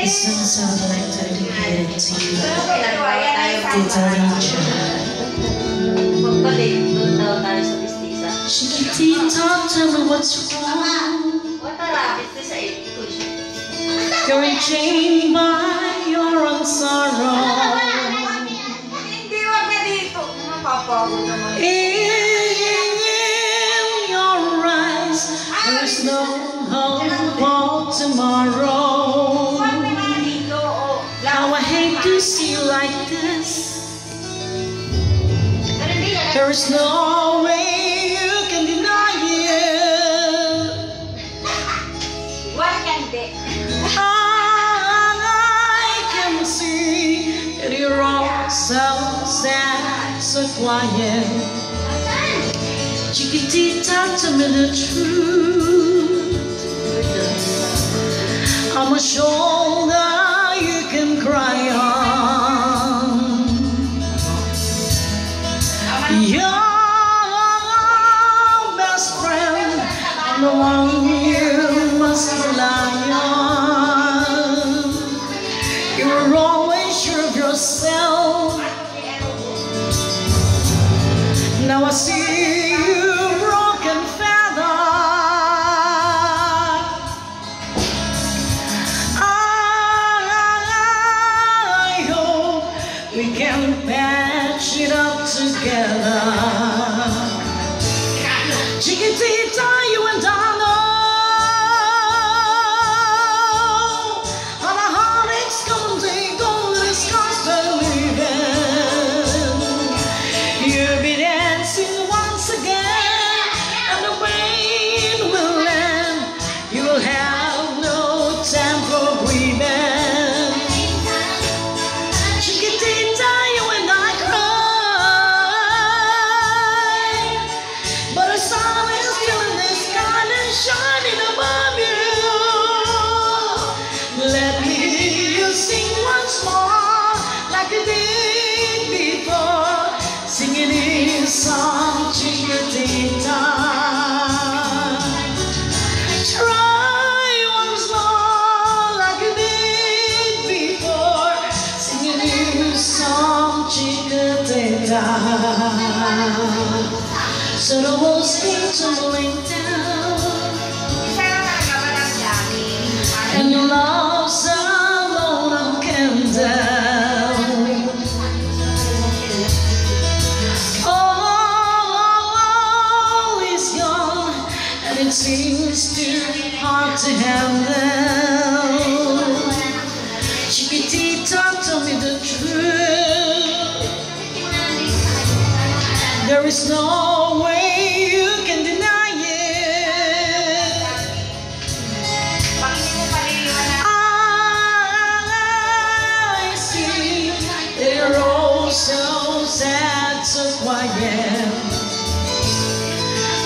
This song's I'd like to dedicate to you, Ginagawa tayo Tita Licha. Pagbalik, doon daw tayo sa Bistisa. Chiquitita, tell me what's wrong. O tara, Bistisa. You're chained by your own sorrow. Hindi, wag na dito. Mapapagod naman. You like this. There's no way you can deny it. Wag ka hindi. I can see that you're all so sad, so quiet. Chiquitita, tell me the truth. I'm a The one you must rely on. You're always sure of yourself. Now I see you broken feather. I hope we can patch it up together. Chiquitita, you So the walls came tumbling down, and your love's alone came down. All oh, oh, oh, is gone, and it seems too hard to handle. Me the truth. There is no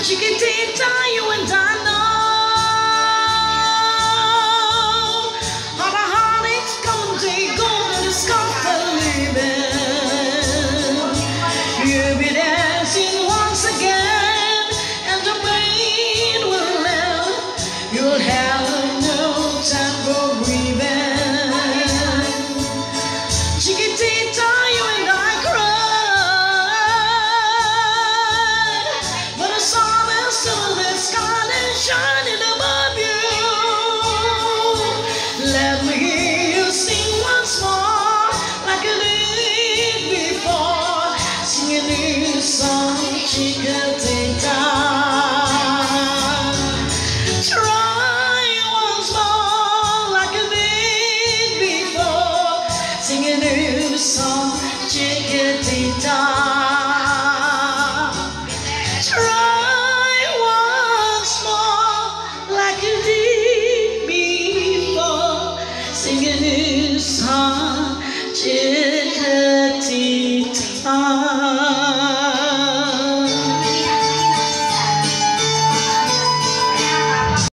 Chiquitita, you and I this song, Chiquitita. Try once more like you did before, singing this song, Chiquitita. Try once more like did before, singing this song.